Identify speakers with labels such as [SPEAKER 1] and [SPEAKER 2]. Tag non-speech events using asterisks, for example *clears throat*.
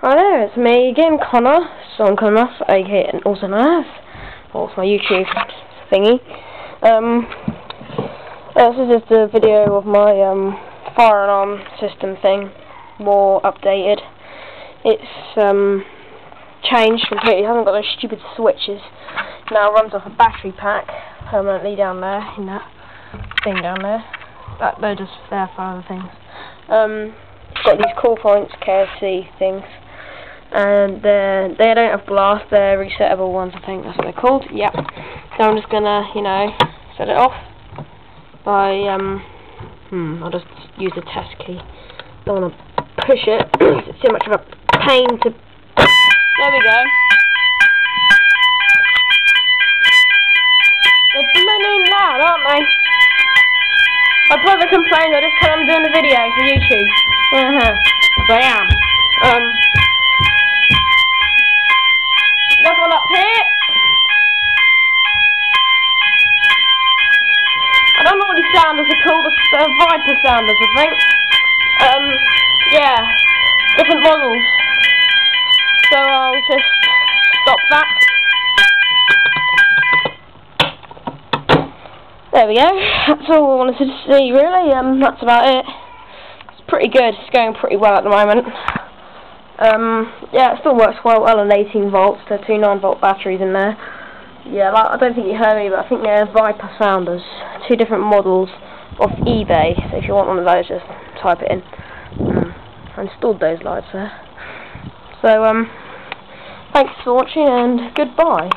[SPEAKER 1] Hi there, it's me again, Conor, Son Connor, aka and also as, well, it's my YouTube thingy. Um, this is just a video of my um, fire alarm system thing, more updated. It's um, changed completely, it hasn't got those stupid switches. Now runs off a battery pack permanently down there, in that thing down there. That though just there for other things. Um, got these call points, KAC things and uh, they don't have glass, they're resettable ones, I think that's what they're called. Yep. So I'm just gonna, you know, set it off by, um, hmm, I'll just use the test key. Don't want to push it, *clears throat* it's too much of a pain to. There we go. They're loud, aren't they? I'll probably complain, I'll just tell them I'm doing the video for YouTube. Uh huh. I am. Um. Sounders are called. They're Viper sounders, I think. Um, yeah, different models. So I'll just stop that. There we go. That's all I wanted to see, really. Um, that's about it. It's pretty good. It's going pretty well at the moment. Um, yeah, it still works quite well on 18 volts. There are two 9 volt batteries in there. Yeah, like, I don't think you heard me, but I think they're Viper Sounders. Two different models off eBay. So if you want one of those, just type it in. Um, I installed those lights there. So, um, thanks for watching and goodbye.